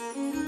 Mm-hmm.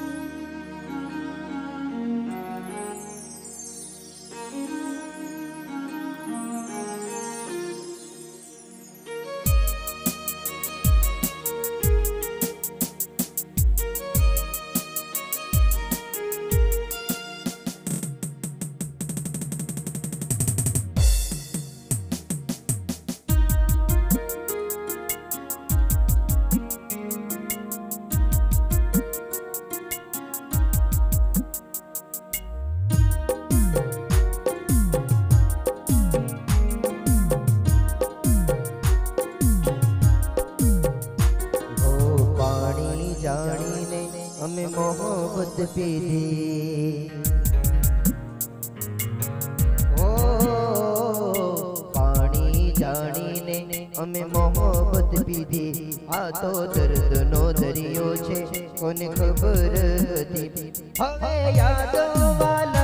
પદ પીધી ઓ, પાણી જાણીને અમે મોહબત પીધી. આ તો દર્દનો દરિયો છે, કોને ખબર હતી? હવે યાદ વાલા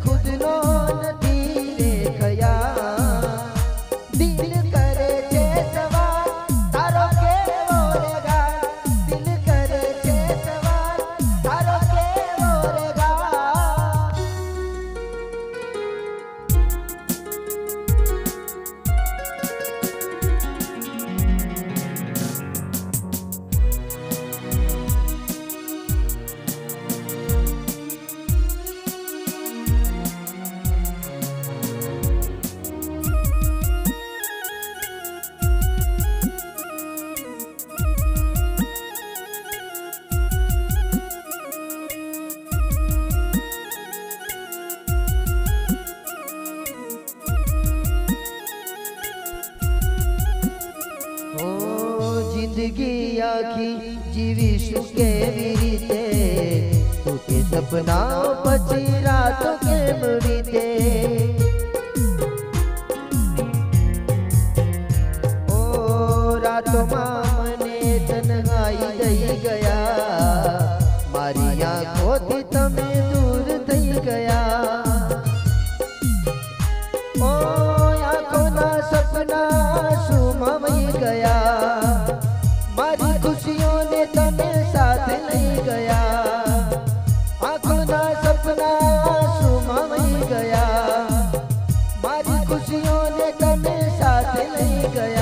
couldn't. राखी जीवी सुखे रीते तुके सपना पची रात के मरीते रात मामने तनहाई दई गया। मारिया गोती तमे दूर दई गया। सपना सुमा गया। तने साथ गया।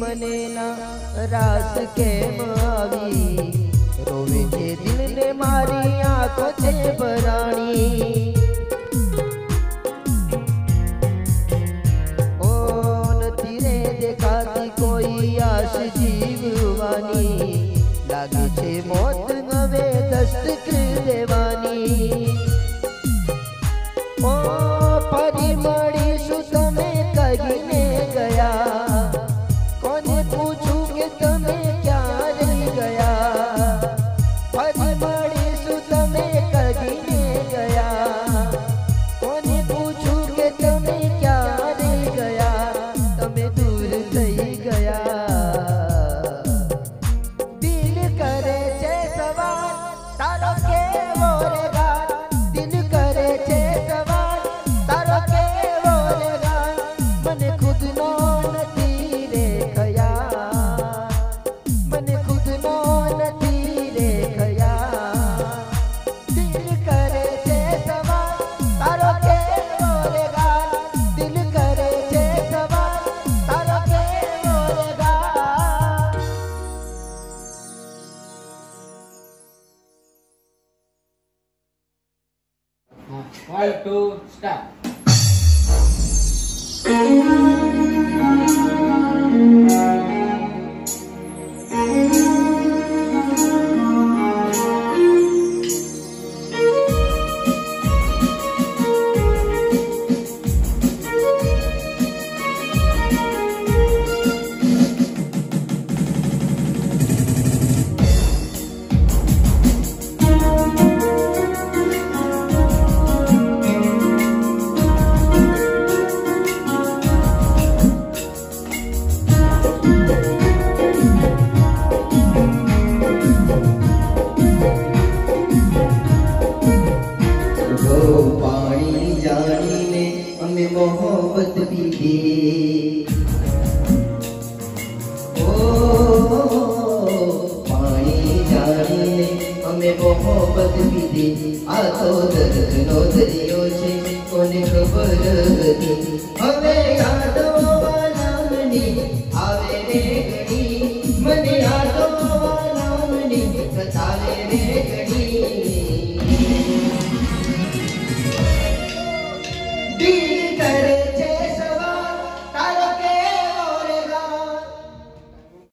मने ना रास के मावी रोवे जे दिल ने मारी आँखों した。મોહબત દીધી આ તો દર્દ નો દરિયો છે કોને ખબર હતી હવે કાઢ